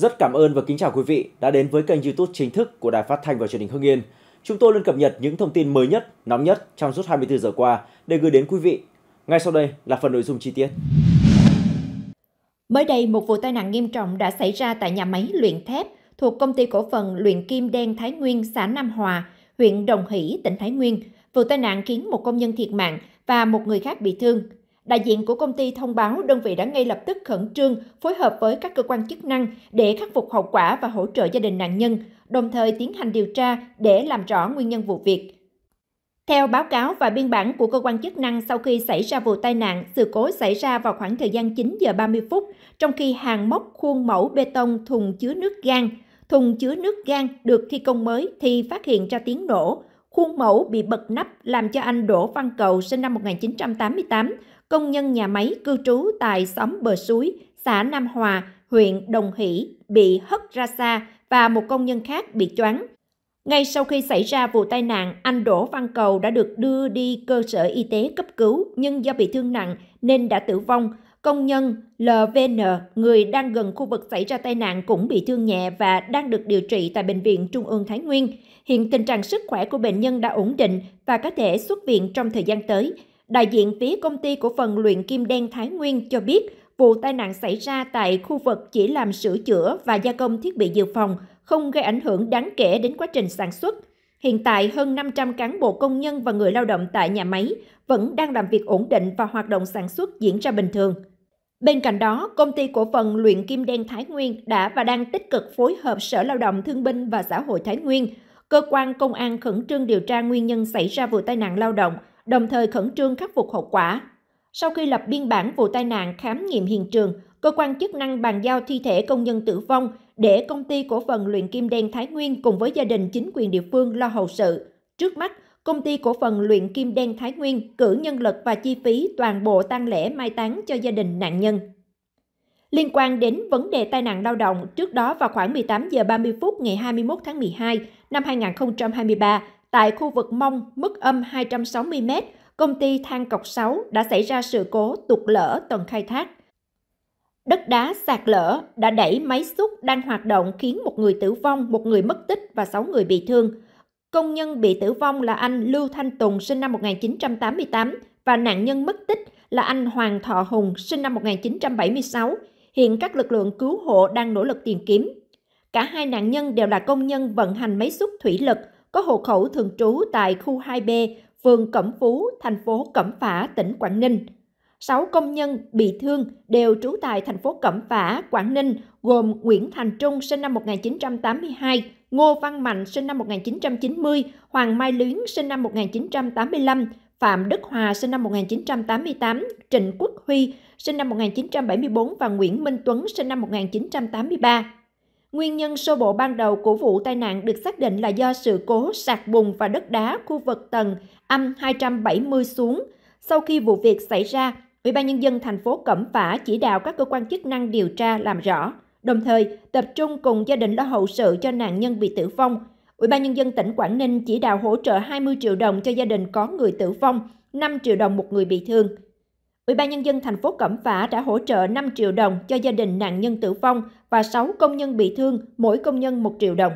Rất cảm ơn và kính chào quý vị đã đến với kênh YouTube chính thức của Đài Phát thanh và Truyền hình Hưng Yên. Chúng tôi luôn cập nhật những thông tin mới nhất, nóng nhất trong suốt 24 giờ qua để gửi đến quý vị. Ngay sau đây là phần nội dung chi tiết. Mới đây, một vụ tai nạn nghiêm trọng đã xảy ra tại nhà máy luyện thép thuộc công ty cổ phần luyện kim đen Thái Nguyên, xã Nam Hòa, huyện Đồng Hỷ, tỉnh Thái Nguyên. Vụ tai nạn khiến một công nhân thiệt mạng và một người khác bị thương. Đại diện của công ty thông báo đơn vị đã ngay lập tức khẩn trương phối hợp với các cơ quan chức năng để khắc phục hậu quả và hỗ trợ gia đình nạn nhân, đồng thời tiến hành điều tra để làm rõ nguyên nhân vụ việc. Theo báo cáo và biên bản của cơ quan chức năng sau khi xảy ra vụ tai nạn, sự cố xảy ra vào khoảng thời gian 9 giờ 30 phút, trong khi hàng móc khuôn mẫu bê tông thùng chứa nước gan, thùng chứa nước gan được thi công mới thì phát hiện ra tiếng nổ. Khuôn mẫu bị bật nắp làm cho anh Đỗ Văn Cầu sinh năm 1988, công nhân nhà máy cư trú tại xóm Bờ Suối, xã Nam Hòa, huyện Đồng Hỷ bị hất ra xa và một công nhân khác bị choáng. Ngay sau khi xảy ra vụ tai nạn, anh Đỗ Văn Cầu đã được đưa đi cơ sở y tế cấp cứu nhưng do bị thương nặng nên đã tử vong. Công nhân LVN, người đang gần khu vực xảy ra tai nạn cũng bị thương nhẹ và đang được điều trị tại Bệnh viện Trung ương Thái Nguyên. Hiện tình trạng sức khỏe của bệnh nhân đã ổn định và có thể xuất viện trong thời gian tới. Đại diện phía công ty cổ phần luyện kim đen Thái Nguyên cho biết vụ tai nạn xảy ra tại khu vực chỉ làm sửa chữa và gia công thiết bị dự phòng, không gây ảnh hưởng đáng kể đến quá trình sản xuất. Hiện tại, hơn 500 cán bộ công nhân và người lao động tại nhà máy vẫn đang làm việc ổn định và hoạt động sản xuất diễn ra bình thường. Bên cạnh đó, công ty cổ phần luyện kim đen Thái Nguyên đã và đang tích cực phối hợp Sở Lao động Thương binh và Xã hội Thái Nguyên, cơ quan công an khẩn trương điều tra nguyên nhân xảy ra vụ tai nạn lao động, đồng thời khẩn trương khắc phục hậu quả. Sau khi lập biên bản vụ tai nạn khám nghiệm hiện trường, cơ quan chức năng bàn giao thi thể công nhân tử vong để công ty cổ phần luyện kim đen Thái Nguyên cùng với gia đình chính quyền địa phương lo hậu sự. Trước mắt, công ty cổ phần luyện kim đen Thái Nguyên cử nhân lực và chi phí toàn bộ tang lễ mai táng cho gia đình nạn nhân. Liên quan đến vấn đề tai nạn lao động, trước đó vào khoảng 18 giờ 30 phút ngày 21 tháng 12 năm 2023, tại khu vực Mông, mức âm 260 m, công ty than cọc 6 đã xảy ra sự cố tụt lỡ tầng khai thác. Đất đá sạt lở đã đẩy máy xúc đang hoạt động khiến một người tử vong, một người mất tích và 6 người bị thương. Công nhân bị tử vong là anh Lưu Thanh Tùng sinh năm 1988 và nạn nhân mất tích là anh Hoàng Thọ Hùng sinh năm 1976. Hiện các lực lượng cứu hộ đang nỗ lực tìm kiếm. Cả hai nạn nhân đều là công nhân vận hành máy xúc thủy lực, có hộ khẩu thường trú tại khu 2B, phường Cẩm Phú, thành phố Cẩm Phả, tỉnh Quảng Ninh. 6 công nhân bị thương đều trú tại thành phố Cẩm Phả, Quảng Ninh, gồm Nguyễn Thành Trung sinh năm 1982, Ngô Văn Mạnh sinh năm 1990, Hoàng Mai Luyến sinh năm 1985, Phạm Đức Hòa sinh năm 1988, Trịnh Quốc Huy sinh năm 1974 và Nguyễn Minh Tuấn sinh năm 1983. Nguyên nhân sơ bộ ban đầu của vụ tai nạn được xác định là do sự cố sạt bùn và đất đá khu vực tầng âm 270 xuống. Sau khi vụ việc xảy ra, Ủy ban nhân dân thành phố Cẩm Phả chỉ đạo các cơ quan chức năng điều tra làm rõ, đồng thời tập trung cùng gia đình lo hậu sự cho nạn nhân bị tử vong. Ủy ban nhân dân tỉnh Quảng Ninh chỉ đạo hỗ trợ 20 triệu đồng cho gia đình có người tử vong, 5 triệu đồng một người bị thương. Ủy ban nhân dân thành phố Cẩm Phả đã hỗ trợ 5 triệu đồng cho gia đình nạn nhân tử vong và 6 công nhân bị thương, mỗi công nhân 1 triệu đồng.